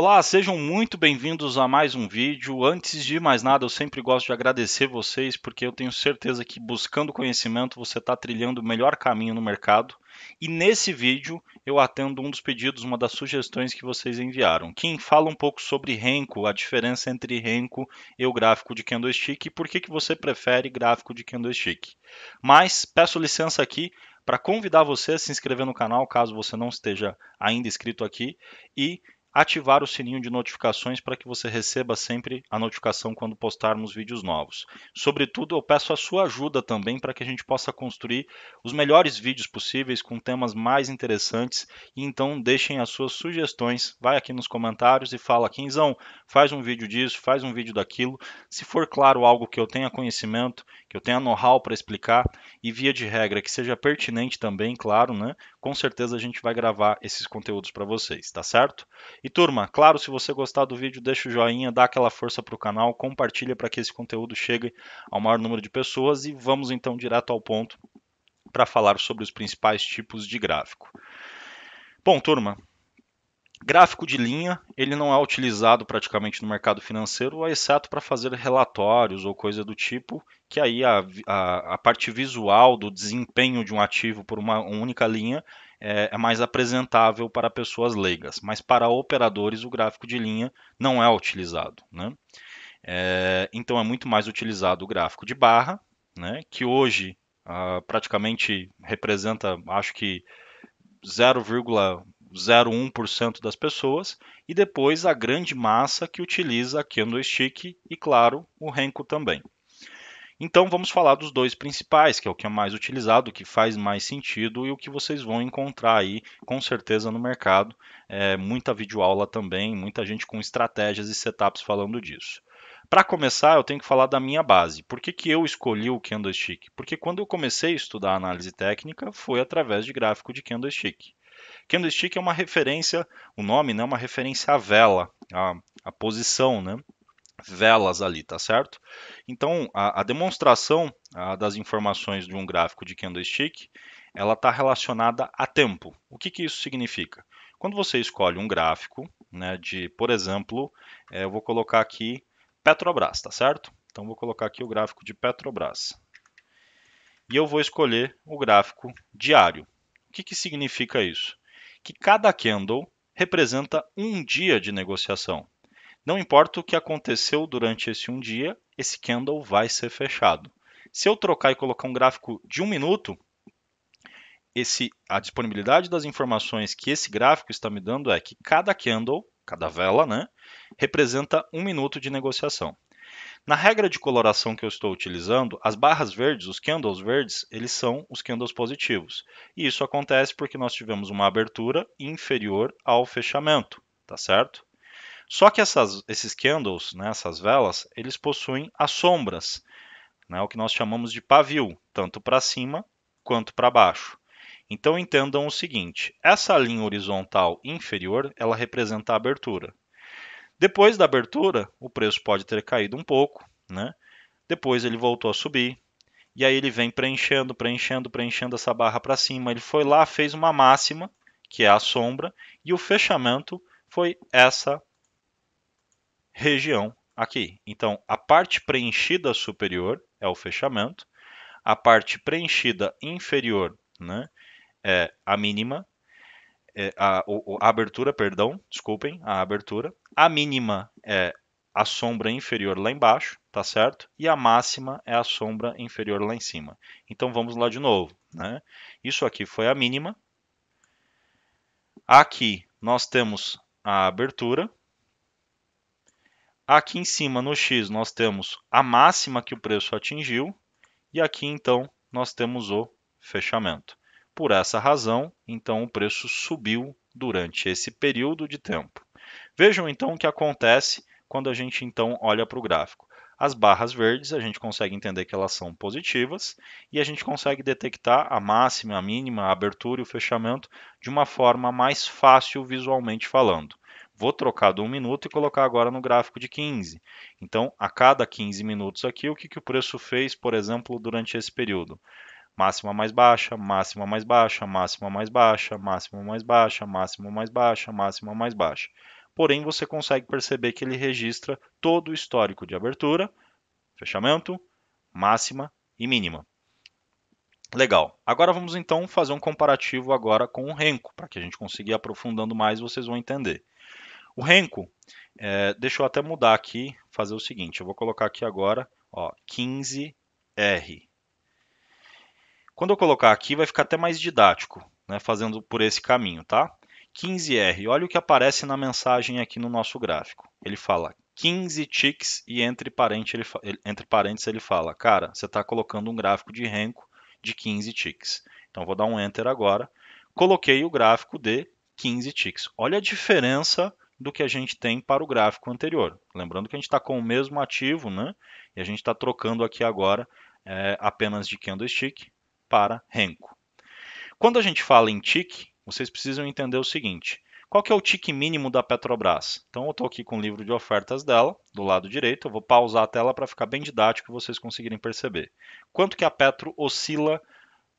Olá, sejam muito bem-vindos a mais um vídeo. Antes de mais nada, eu sempre gosto de agradecer vocês, porque eu tenho certeza que buscando conhecimento você está trilhando o melhor caminho no mercado. E nesse vídeo eu atendo um dos pedidos, uma das sugestões que vocês enviaram. Quem fala um pouco sobre Renko, a diferença entre Renko e o gráfico de candlestick e por que, que você prefere gráfico de candlestick. Mas peço licença aqui para convidar você a se inscrever no canal, caso você não esteja ainda inscrito aqui, e ativar o sininho de notificações para que você receba sempre a notificação quando postarmos vídeos novos. Sobretudo, eu peço a sua ajuda também para que a gente possa construir os melhores vídeos possíveis com temas mais interessantes. E então deixem as suas sugestões, vai aqui nos comentários e fala, Quinzão, faz um vídeo disso, faz um vídeo daquilo. Se for claro algo que eu tenha conhecimento, que eu tenha know-how para explicar e via de regra que seja pertinente também, claro, né? Com certeza a gente vai gravar esses conteúdos para vocês, tá certo? E turma, claro, se você gostar do vídeo, deixa o joinha, dá aquela força para o canal, compartilha para que esse conteúdo chegue ao maior número de pessoas e vamos então direto ao ponto para falar sobre os principais tipos de gráfico. Bom, turma, Gráfico de linha, ele não é utilizado praticamente no mercado financeiro, exceto para fazer relatórios ou coisa do tipo, que aí a, a, a parte visual do desempenho de um ativo por uma única linha é, é, mais apresentável para pessoas leigas, mas para operadores o gráfico de linha não é utilizado. Né? É, então é muito mais utilizado o gráfico de barra, né, que hoje ah, praticamente representa, acho que 0,01% das pessoas, e depois a grande massa que utiliza a candlestick e, claro, o Renko também. Então vamos falar dos dois principais, que é o que é mais utilizado, o que faz mais sentido e o que vocês vão encontrar aí com certeza no mercado. É, muita videoaula também, muita gente com estratégias e setups falando disso. Para começar, eu tenho que falar da minha base. Por que, que eu escolhi o candlestick? Porque quando eu comecei a estudar análise técnica, foi através de gráfico de candlestick. Candlestick é uma referência, o nome né, é uma referência à vela, à, à posição, né? velas ali, tá certo? Então, a, a demonstração a, das informações de um gráfico de candlestick, ela está relacionada a tempo. O que, que isso significa? Quando você escolhe um gráfico, né, de, por exemplo, é, eu vou colocar aqui Petrobras, tá certo? Então, vou colocar aqui o gráfico de Petrobras. E eu vou escolher o gráfico diário. O que, que significa isso? Que cada candle representa um dia de negociação. Não importa o que aconteceu durante esse um dia, esse candle vai ser fechado. Se eu trocar e colocar um gráfico de um minuto, esse, a disponibilidade das informações que esse gráfico está me dando é que cada candle, cada vela, né, representa um minuto de negociação. Na regra de coloração que eu estou utilizando, as barras verdes, os candles verdes, eles são os candles positivos. E isso acontece porque nós tivemos uma abertura inferior ao fechamento, tá certo? Só que essas, esses candles, né, essas velas, eles possuem as sombras, né, o que nós chamamos de pavio, tanto para cima quanto para baixo. Então entendam o seguinte: essa linha horizontal inferior, ela representa a abertura. Depois da abertura, o preço pode ter caído um pouco, né? Depois ele voltou a subir, e aí ele vem preenchendo, preenchendo, preenchendo essa barra para cima. Ele foi lá, fez uma máxima, que é a sombra, e o fechamento foi essa região aqui. Então, a parte preenchida superior é o fechamento, a parte preenchida inferior né, é a mínima, a, a, abertura, perdão, desculpem, a abertura. A mínima é a sombra inferior lá embaixo, tá certo? E a máxima é a sombra inferior lá em cima. Então vamos lá de novo, né? Isso aqui foi a mínima. Aqui nós temos a abertura, Aqui em cima no X nós temos a máxima que o preço atingiu e aqui então nós temos o fechamento. Por essa razão, então o preço subiu durante esse período de tempo. Vejam então o que acontece quando a gente então olha para o gráfico. As barras verdes a gente consegue entender que elas são positivas e a gente consegue detectar a máxima, a mínima, a abertura e o fechamento de uma forma mais fácil visualmente falando. Vou trocar do 1 minuto e colocar agora no gráfico de 15. Então, a cada 15 minutos aqui, o que, que o preço fez, por exemplo, durante esse período? Máxima mais baixa, máxima mais baixa, máxima mais baixa, máxima mais baixa, máxima mais baixa, máxima mais baixa. porém você consegue perceber que ele registra todo o histórico de abertura, fechamento, máxima e mínima. Legal. Agora vamos então fazer um comparativo agora com o Renko, para que a gente consiga ir aprofundando mais, vocês vão entender. O Renko, é, deixa eu até mudar aqui, fazer o seguinte, eu vou colocar aqui agora, ó, 15R. Quando eu colocar aqui, vai ficar até mais didático, né, fazendo por esse caminho, tá? 15R, olha o que aparece na mensagem aqui no nosso gráfico. Ele fala 15 ticks e entre parênteses ele, entre parênteses ele fala, cara, você está colocando um gráfico de Renko de 15 ticks. Então vou dar um Enter agora. Coloquei o gráfico de 15 ticks. Olha a diferença do que a gente tem para o gráfico anterior. Lembrando que a gente está com o mesmo ativo, né? E a gente está trocando aqui agora é, apenas de candlestick para Renko. Quando a gente fala em tick, vocês precisam entender o seguinte. Qual que é o tick mínimo da Petrobras? Então eu estou aqui com o livro de ofertas dela, do lado direito. Eu vou pausar a tela para ficar bem didático e vocês conseguirem perceber. Quanto que a Petro oscila,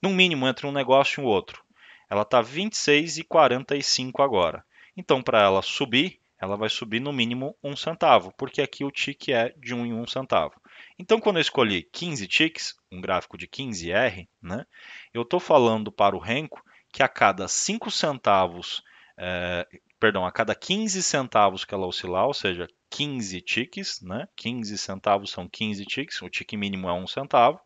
no mínimo, entre um negócio e o outro? Ela está 26,45 agora. Então, para ela subir, ela vai subir no mínimo um centavo, porque aqui o tique é de um em um centavo. Então, quando eu escolhi 15 ticks, um gráfico de 15R, né, eu estou falando para o Renko que a cada 5 centavos é, perdão, a cada 15 centavos que ela oscilar, ou seja, 15 ticks, né? 15 centavos são 15 ticks, o tique mínimo é 1 centavo,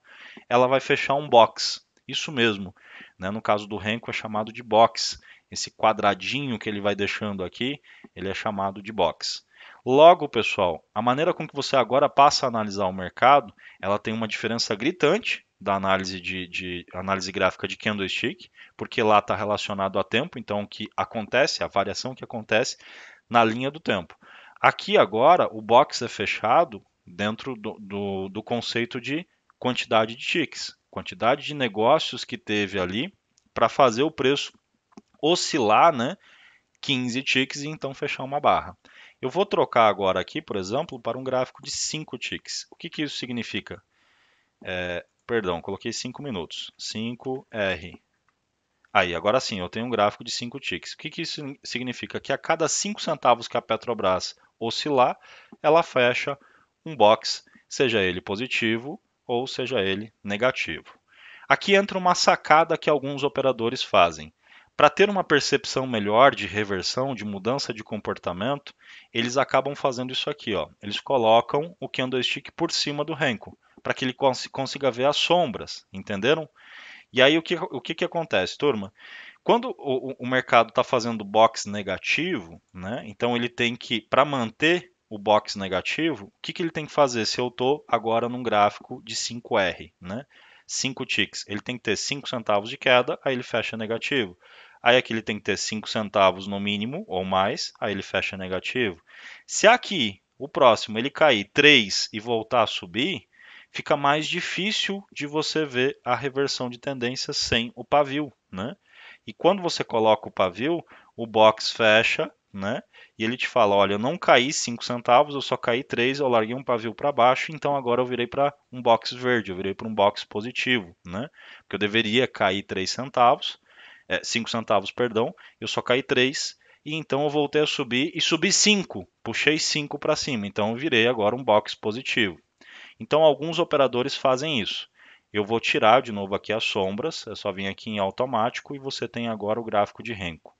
ela vai fechar um box. Isso mesmo, né? no caso do Renko é chamado de box. Esse quadradinho que ele vai deixando aqui, ele é chamado de box. Logo, pessoal, a maneira com que você agora passa a analisar o mercado, ela tem uma diferença gritante da análise de, de análise gráfica de candlestick, porque lá está relacionado a tempo, então o que acontece, a variação que acontece na linha do tempo. Aqui agora o box é fechado dentro do, do, do conceito de quantidade de ticks, quantidade de negócios que teve ali para fazer o preço oscilar, né? 15 ticks e então fechar uma barra. Eu vou trocar agora aqui, por exemplo, para um gráfico de 5 ticks. O que, que isso significa? É, Perdão, coloquei 5 minutos. 5R. Aí, agora sim, eu tenho um gráfico de 5 ticks. O que, que isso significa? Que a cada 5 centavos que a Petrobras oscilar, ela fecha um box, seja ele positivo ou seja ele negativo. Aqui entra uma sacada que alguns operadores fazem. Para ter uma percepção melhor de reversão, de mudança de comportamento, eles acabam fazendo isso aqui. Ó. Eles colocam o candlestick por cima do Renko para que ele cons consiga ver as sombras, entenderam? E aí o que, o que, que acontece, turma? Quando o, o mercado está fazendo box negativo, né, então ele tem que, para manter o box negativo, o que, que ele tem que fazer se eu estou agora num gráfico de 5R, né? 5 ticks, ele tem que ter 5 centavos de queda, aí ele fecha negativo. Aí aqui ele tem que ter 5 centavos no mínimo ou mais, aí ele fecha negativo. Se aqui o próximo ele cair 3 e voltar a subir, fica mais difícil de você ver a reversão de tendência sem o pavio, né? E quando você coloca o pavio, o box fecha, né? E ele te fala, olha, eu não caí 5 centavos, eu só caí 3, eu larguei um pavio para baixo, então agora eu virei para um box verde, eu virei para um box positivo, né? Porque eu deveria cair 3 centavos, é, 5 centavos, perdão, eu só caí 3, e então eu voltei a subir e subi 5, puxei 5 para cima, então eu virei agora um box positivo. Então, alguns operadores fazem isso. Eu vou tirar de novo aqui as sombras, é só vir aqui em automático e você tem agora o gráfico de Renko.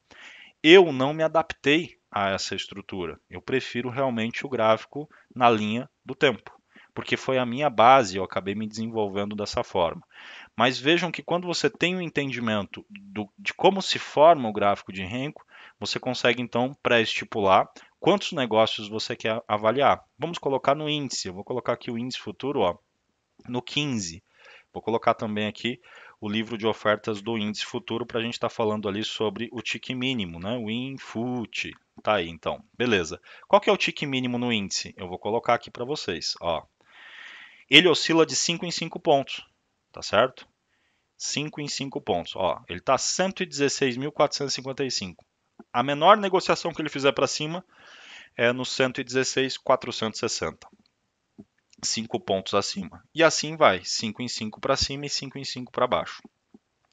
Eu não me adaptei a essa estrutura. Eu prefiro realmente o gráfico na linha do tempo, porque foi a minha base, eu acabei me desenvolvendo dessa forma. Mas vejam que quando você tem o um entendimento do, de como se forma o gráfico de Renko, você consegue então pré-estipular quantos negócios você quer avaliar. Vamos colocar no índice. Eu vou colocar aqui o índice futuro, ó, no 15. Vou colocar também aqui o livro de ofertas do índice futuro para a gente estar tá falando ali sobre o tique mínimo, né? O INFUT. Tá aí, então. Beleza. Qual que é o tique mínimo no índice? Eu vou colocar aqui para vocês, ó. Ele oscila de 5 em 5 pontos, tá certo? 5 em 5 pontos, ó. Ele está 116.455. A menor negociação que ele fizer para cima é no 116,460. 5 pontos acima. E assim vai, 5 em 5 para cima e 5 em 5 para baixo.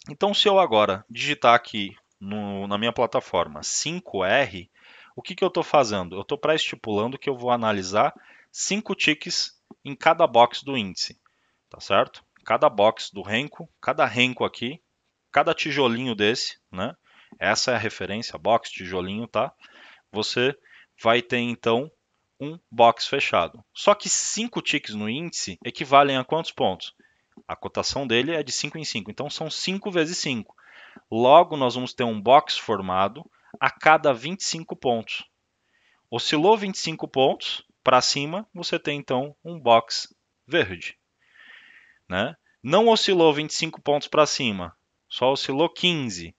Então, se eu agora digitar aqui no, na minha plataforma 5R, O que, que eu estou fazendo? Eu estou pré-estipulando que eu vou analisar cinco ticks em cada box do índice, tá certo? Cada box do renco, cada renco aqui, cada tijolinho desse, né? Essa é a referência, box, tijolinho, tá? Você vai ter então um box fechado. Só que cinco ticks no índice equivalem a quantos pontos? A cotação dele é de 5 em 5, então são 5 vezes 5. Logo, nós vamos ter um box formado a cada 25 pontos. Oscilou 25 pontos para cima, você tem então um box verde. Né? Não oscilou 25 pontos para cima, só oscilou 15.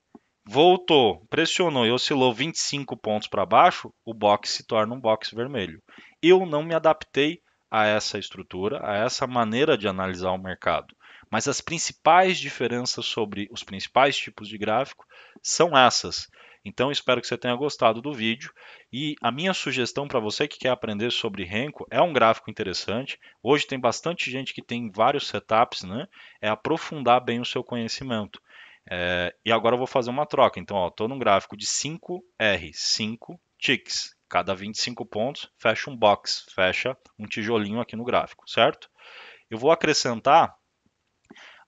Voltou, pressionou e oscilou 25 pontos para baixo, o box se torna um box vermelho. Eu não me adaptei a essa estrutura, a essa maneira de analisar o mercado. Mas as principais diferenças sobre os principais tipos de gráfico são essas. Então espero que você tenha gostado do vídeo e a minha sugestão para você que quer aprender sobre Renko é um gráfico interessante. Hoje tem bastante gente que tem vários setups, né? É aprofundar bem o seu conhecimento. É, e agora eu vou fazer uma troca. Então, estou num gráfico de 5R, 5 ticks. Cada 25 pontos, fecha um box, fecha um tijolinho aqui no gráfico, certo? Eu vou acrescentar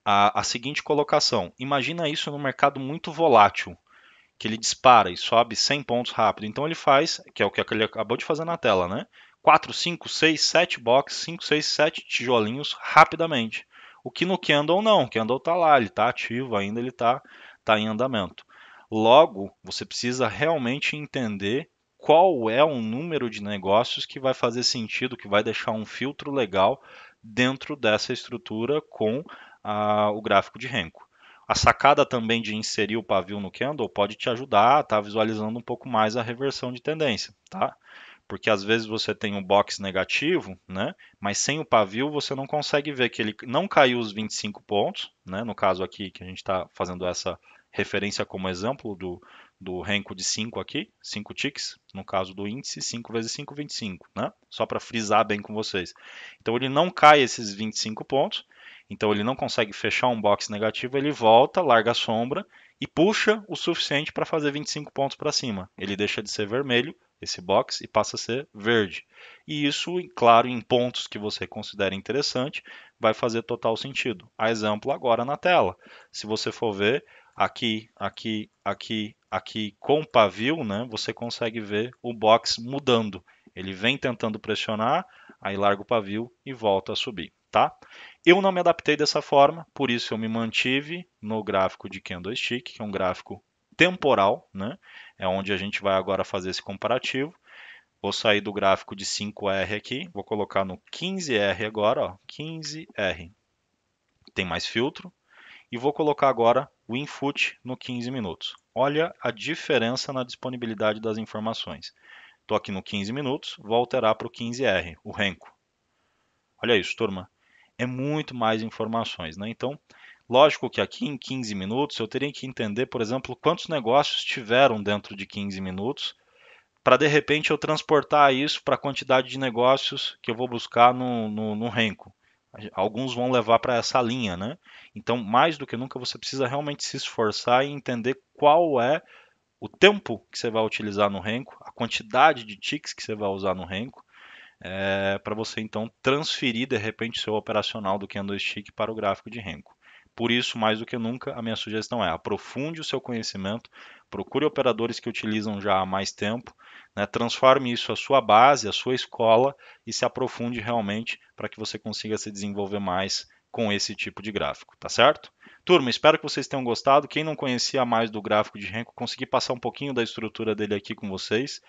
a, a seguinte colocação. Imagina isso num mercado muito volátil, que ele dispara e sobe 100 pontos rápido. Então ele faz, que é o que ele acabou de fazer na tela, né? 4, 5, 6, 7 boxes, 5, 6, 7 tijolinhos rapidamente. O que no Candle não, o Candle está lá, ele está ativo ainda, ele está tá em andamento. Logo, você precisa realmente entender qual é o número de negócios que vai fazer sentido, que vai deixar um filtro legal dentro dessa estrutura com a, o gráfico de Renko. A sacada também de inserir o pavio no candle pode te ajudar a estar tá visualizando um pouco mais a reversão de tendência, tá? Porque às vezes você tem um box negativo, né? Mas sem o pavio você não consegue ver que ele não caiu os 25 pontos, né? No caso aqui que a gente está fazendo essa referência como exemplo do, do renco de 5 aqui, 5 ticks, no caso do índice, 5 vezes 5, 25, né? Só para frisar bem com vocês. Então ele não cai esses 25 pontos, então ele não consegue fechar um box negativo, ele volta, larga a sombra e puxa o suficiente para fazer 25 pontos para cima. Ele deixa de ser vermelho, esse box, e passa a ser verde. E isso, claro, em pontos que você considera interessante, vai fazer total sentido. A exemplo agora na tela. Se você for ver aqui, aqui, aqui, aqui com pavio, né, você consegue ver o box mudando. Ele vem tentando pressionar, aí larga o pavio e volta a subir tá? Eu não me adaptei dessa forma, por isso eu me mantive no gráfico de candlestick, que é um gráfico temporal, né? É onde a gente vai agora fazer esse comparativo. Vou sair do gráfico de 5R aqui, vou colocar no 15R agora, ó, 15R. Tem mais filtro. E vou colocar agora o input no 15 minutos. Olha a diferença na disponibilidade das informações. Estou aqui no 15 minutos, vou alterar para o 15R, o renco. Olha isso, turma é muito mais informações. Né? Então, lógico que aqui em 15 minutos eu teria que entender, por exemplo, quantos negócios tiveram dentro de 15 minutos, para de repente eu transportar isso para a quantidade de negócios que eu vou buscar no, no, no Renko. Alguns vão levar para essa linha, né? Então, mais do que nunca, você precisa realmente se esforçar e entender qual é o tempo que você vai utilizar no Renko, a quantidade de ticks que você vai usar no Renko, é, para você então transferir de repente seu operacional do candlestick para o gráfico de Renko. Por isso, mais do que nunca, a minha sugestão é aprofunde o seu conhecimento, procure operadores que utilizam já há mais tempo, né, transforme isso a sua base, a sua escola e se aprofunde realmente para que você consiga se desenvolver mais com esse tipo de gráfico, tá certo? Turma, espero que vocês tenham gostado. Quem não conhecia mais do gráfico de Renko, consegui passar um pouquinho da estrutura dele aqui com vocês.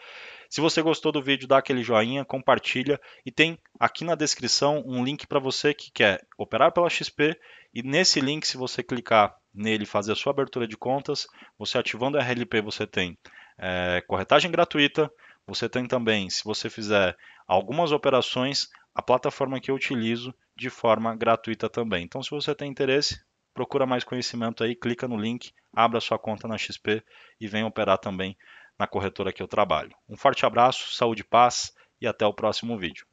Se você gostou do vídeo, dá aquele joinha, compartilha e tem aqui na descrição um link para você que quer operar pela XP e nesse link, se você clicar nele fazer a sua abertura de contas, você ativando a RLP, você tem é, corretagem gratuita, você tem também, se você fizer algumas operações, a plataforma que eu utilizo de forma gratuita também. Então, se você tem interesse, procura mais conhecimento aí, clica no link, abra sua conta na XP e venha operar também na corretora que eu trabalho. Um forte abraço, saúde e paz e até o próximo vídeo.